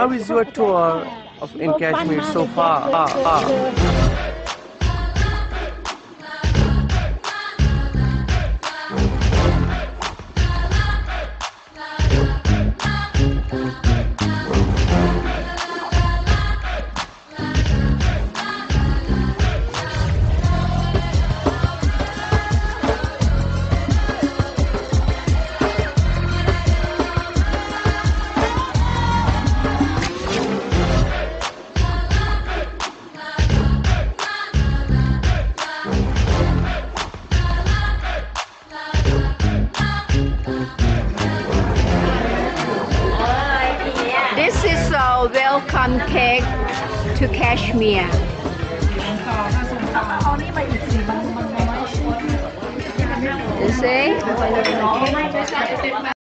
How is your tour of in Kashmir so far? Ah, ah. Vậy thì nó hôm.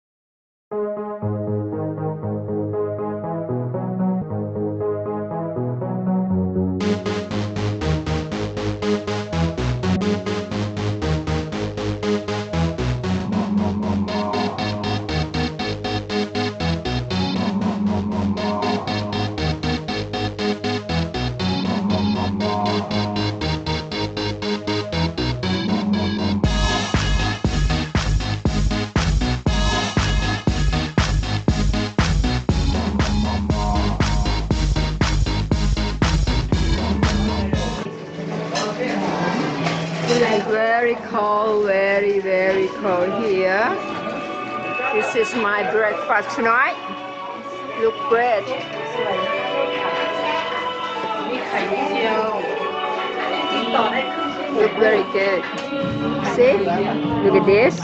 This is my breakfast tonight. Look great. Look very good. See? Look at this.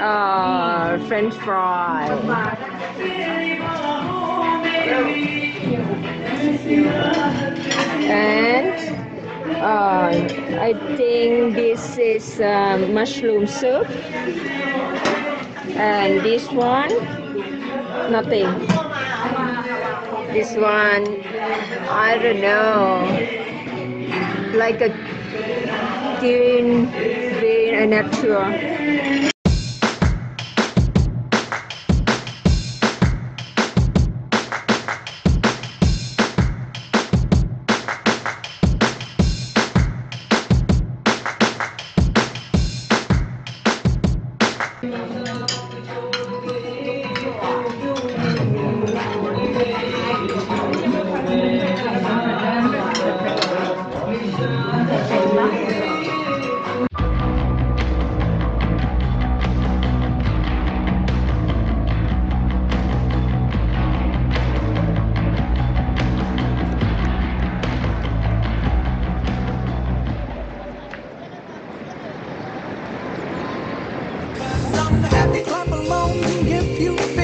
Uh, French fry. And uh, I think this is um, mushroom soup. And this one, nothing. This one, I don't know, like a green, green and natural. Happy clap along if you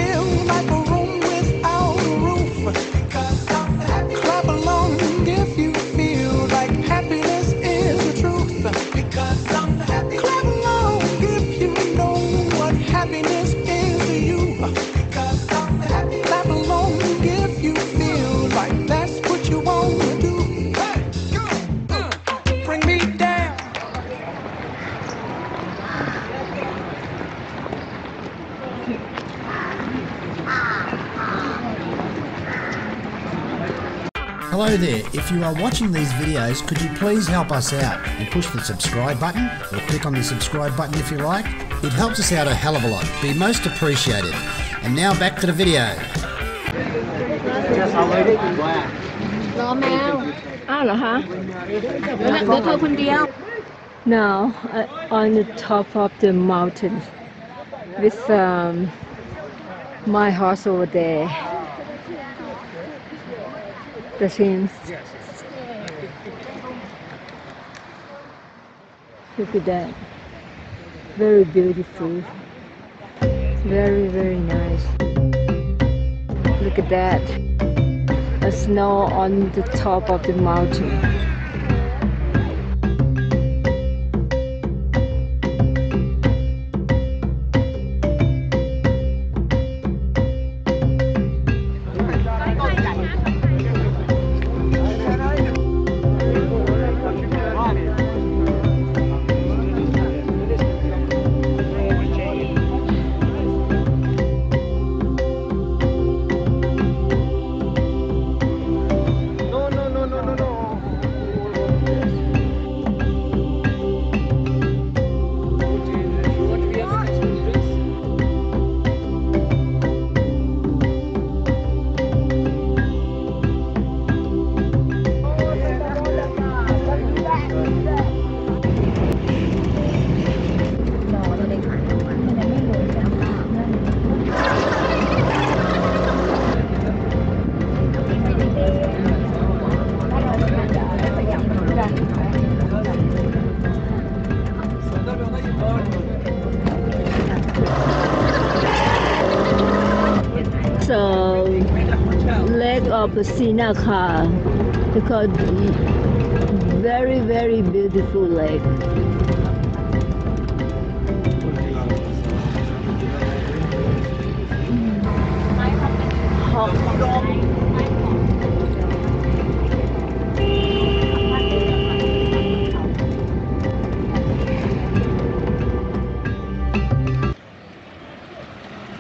Hello there, if you are watching these videos, could you please help us out and push the subscribe button or click on the subscribe button if you like? It helps us out a hell of a lot, be most appreciated. And now back to the video. Now, uh, on the top of the mountain with um, my horse over there. The scenes. Look at that. Very beautiful. Very, very nice. Look at that. A snow on the top of the mountain. Lake of because very very beautiful lake.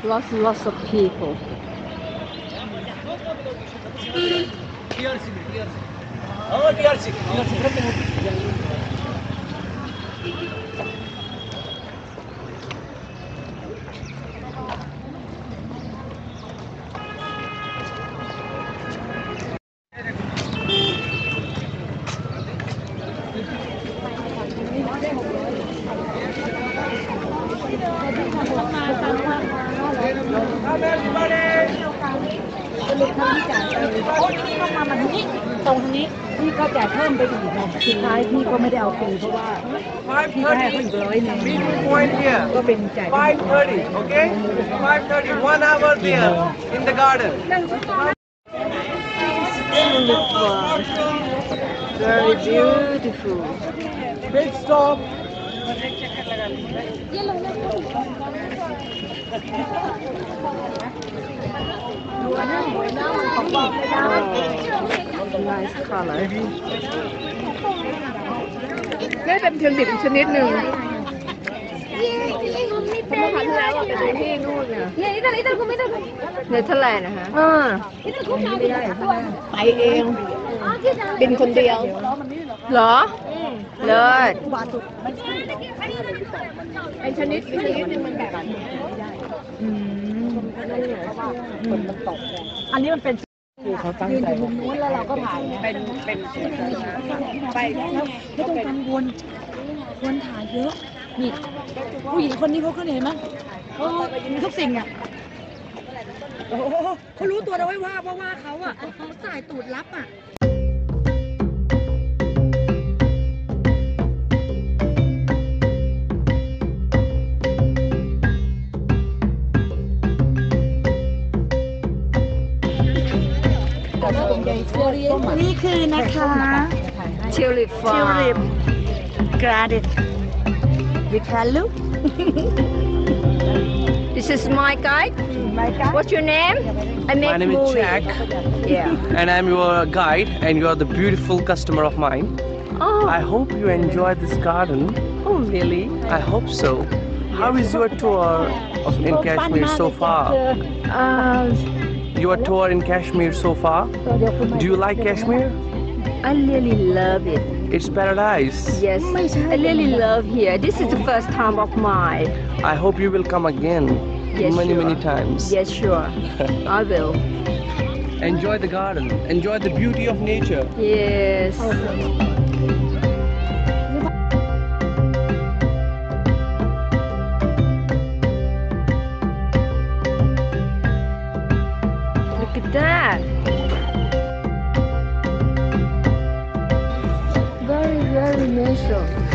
Lots lots of people. ส ตรงทางนี้พี่ก็จ่ายเพิ่มไปอีกนะสุดท้ายพี่ก็ไม่ได้เอาฟรีเพราะว่าพี่ก็ให้เขาอีกร้อยหนึง Meeting point here. ก็เป็นจ่าย 5.30, okay? 5.30, one hour there in the garden. Very beautiful. Big stop. ไ nice color ได้เป็นเทิวลิปชนิดหนึ่งเมหันแล้วไปดูที่นู่นเนี่ย เนี่ยนตะลิตะคุไม่ตะคุเนเธอร์แลนะคะอ่านี่ตะคุไม่ได้ไปเองบินคนเดียวเหรอเลิศไอชนิดชนิดนึงมันแบบอืมฝนมันตกอันนี้มันเป็น คือเขาตั้งใจมุมนู้นแล้วเราก็ผ่านเป็นเป็นไปแล้วไม่ต้องกังวลควรถ่ายเยอะนี่ผู้หญิงคนนี้เขาขึ้นเห็นไหมเขาทุกสิ่งอะเขารู้ตัวเราไว้ว่าว่าว่าเขาอะเขาสายตูดลับอะ นี่คือนะคะ ทิวลิปฟาร์ม graded you can look This is my guide. What's your name? I make My name is movie. Jack, Yeah. and I'm your guide, and you are the beautiful customer of mine. Oh, I hope you enjoy this garden. oh really? I hope so. How is your tour of in Kashmir so far? Uh, your tour in Kashmir so far? Do you like Kashmir? I really love it. It's paradise. Yes, I really love here. This is the first time of mine. I hope you will come again Yes, many sure. many times. Yes, sure. I will. Enjoy the garden. Enjoy the beauty of nature. Yes. Very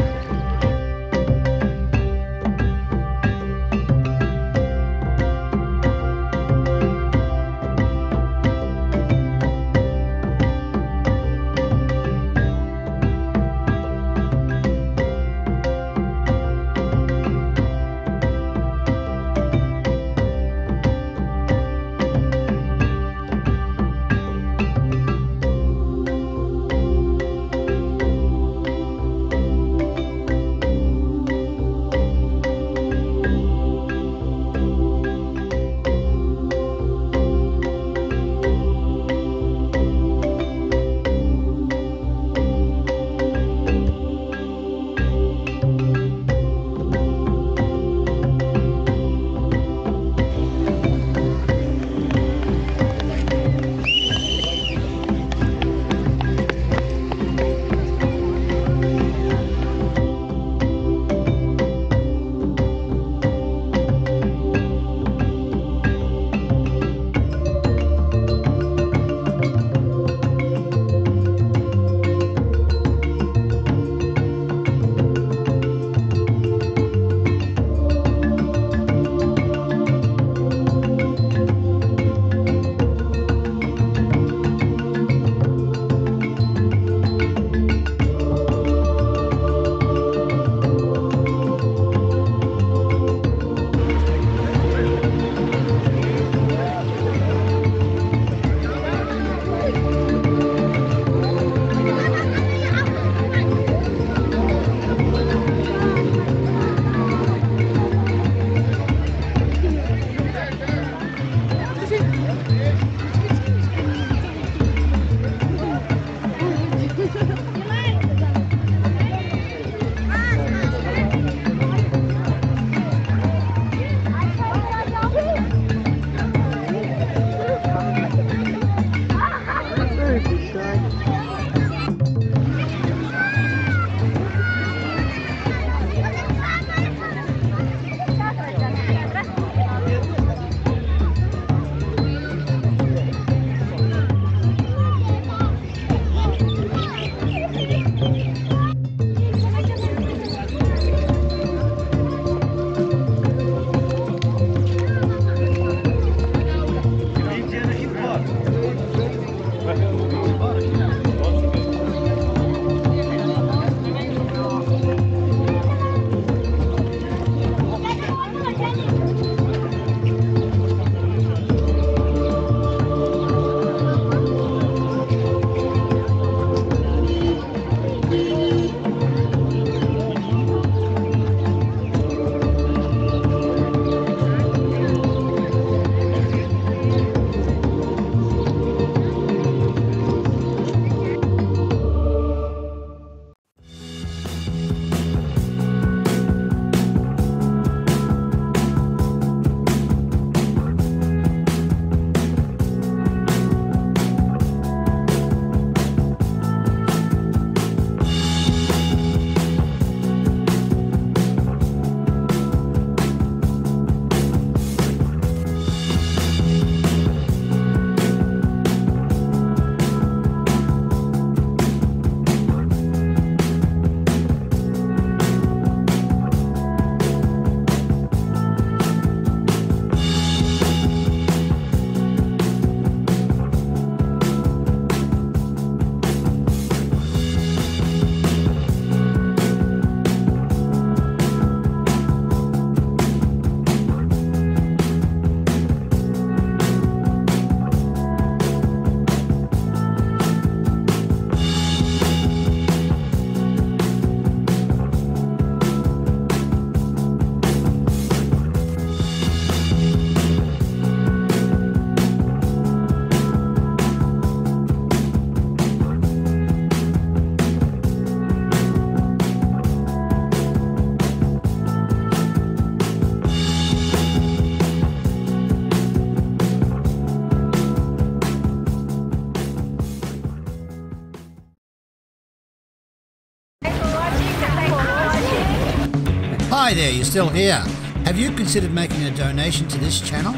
Hi there, you're still here. Have you considered making a donation to this channel?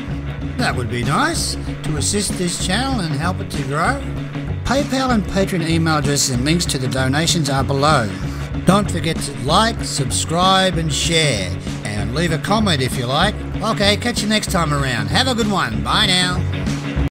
That would be nice to assist this channel and help it to grow. PayPal and Patreon email addresses and links to the donations are below. Don't forget to like, subscribe, and share. And leave a comment if you like. Okay, catch you next time around. Have a good one. Bye now.